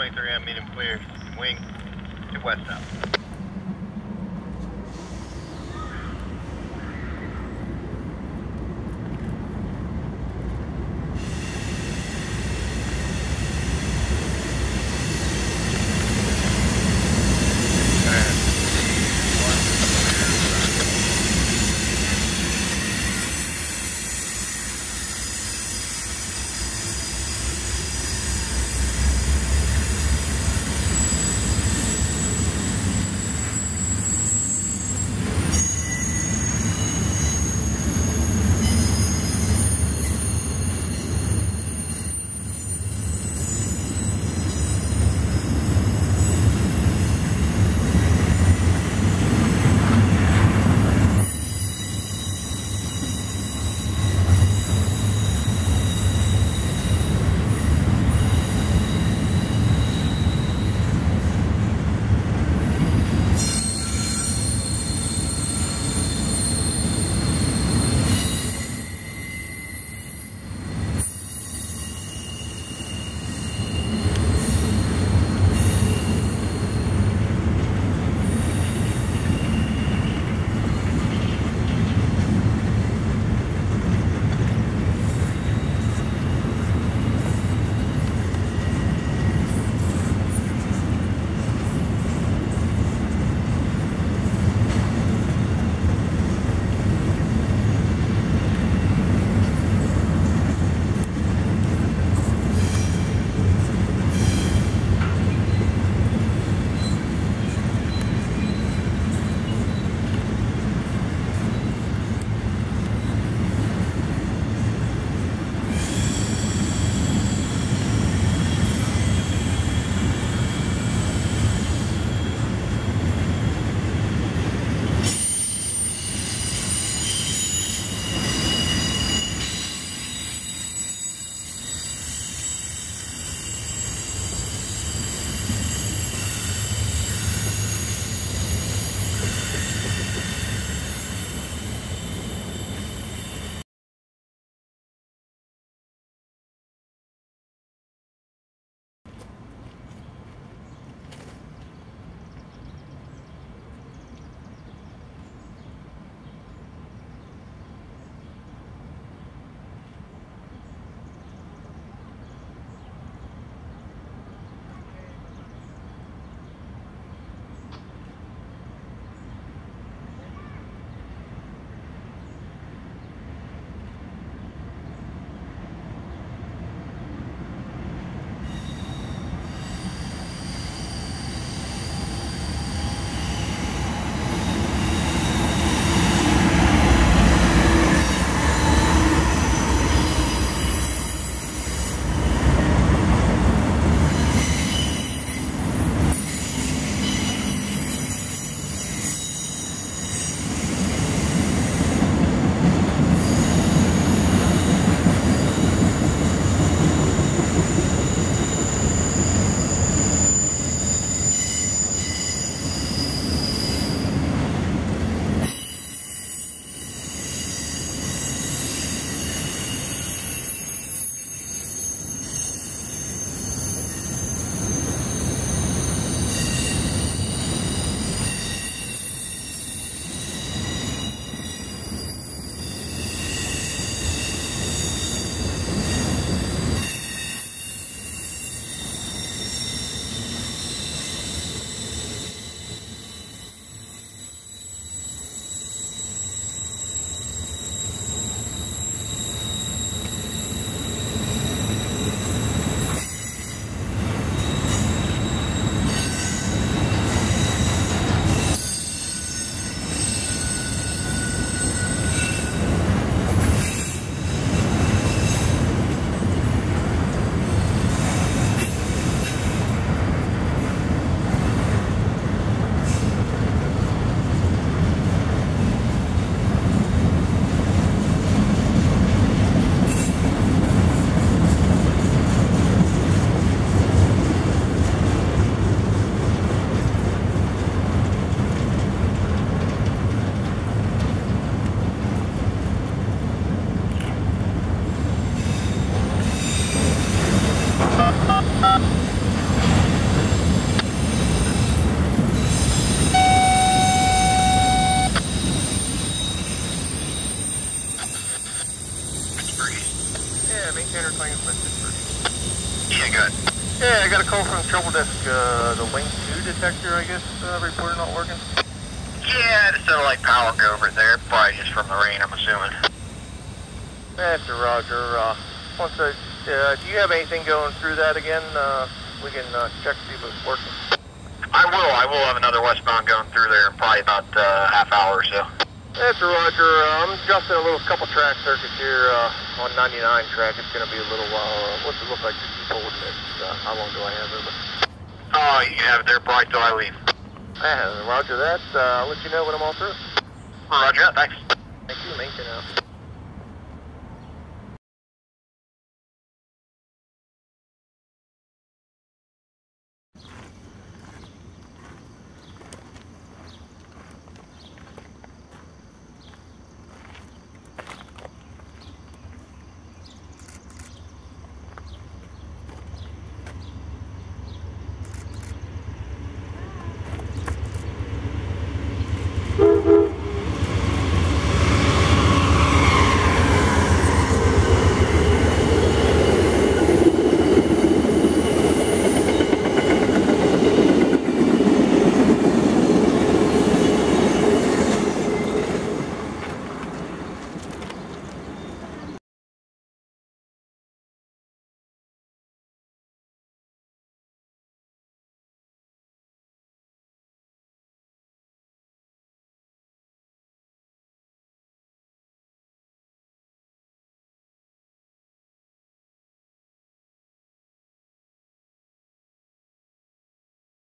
MS 23, I'm medium clear. Wing to west south. Detector, I guess, uh, reported not working? Yeah, just a like power go over there. Probably just from the rain, I'm assuming. A Roger. Uh, once I, uh, do you have anything going through that again? Uh, we can uh, check see if it's working. I will. I will have another westbound going through there in probably about uh, half hour or so. That's Roger. Uh, I'm adjusting a little couple track circuits here uh, on 99 track. It's going to be a little while. Uh, what's it look like to keep holding it? Uh, how long do I have it? Oh, you can have it there probably till I leave. Uh, roger that. Uh, I'll let you know when I'm all through. Roger that. Thanks. Thank you. Maintain out.